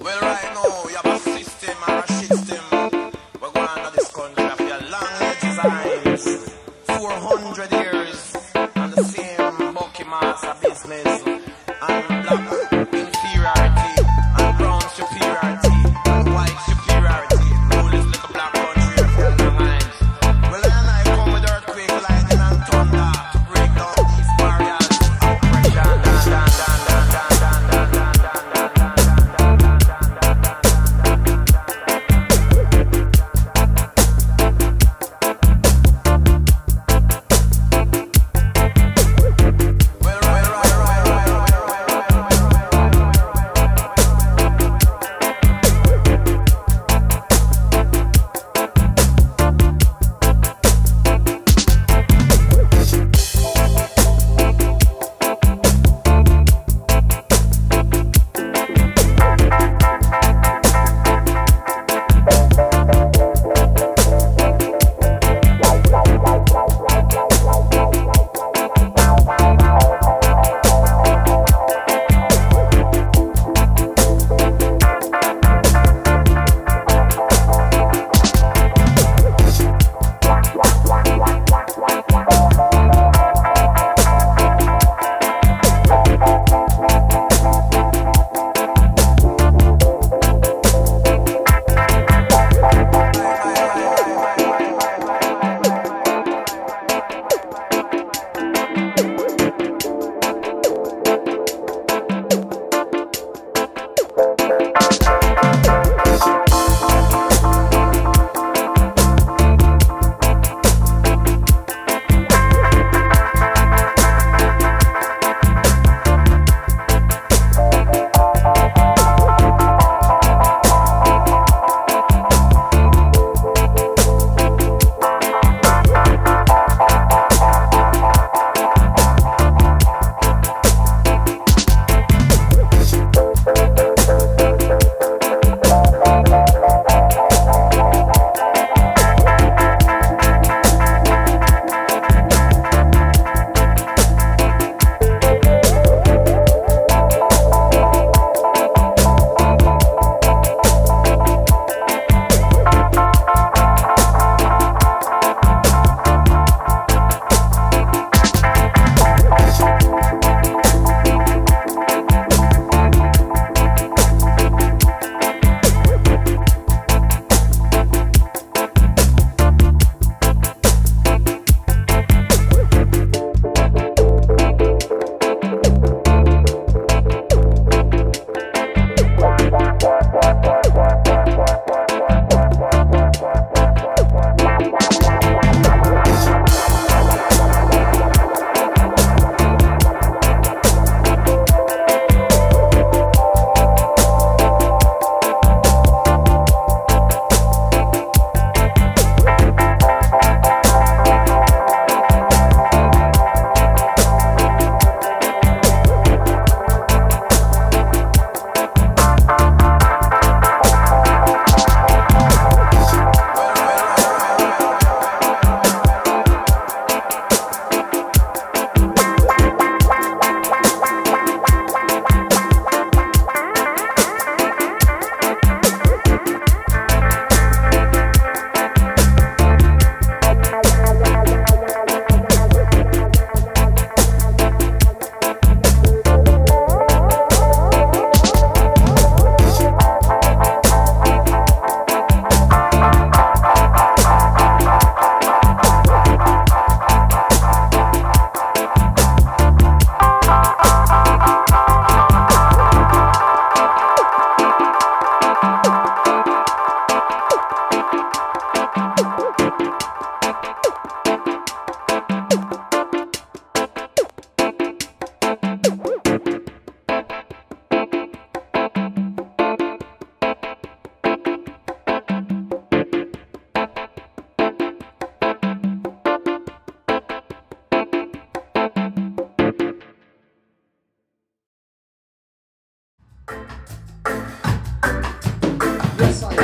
Well, right now, you have a system and a system. We're going under this country for long time 400 years and the same. sorry.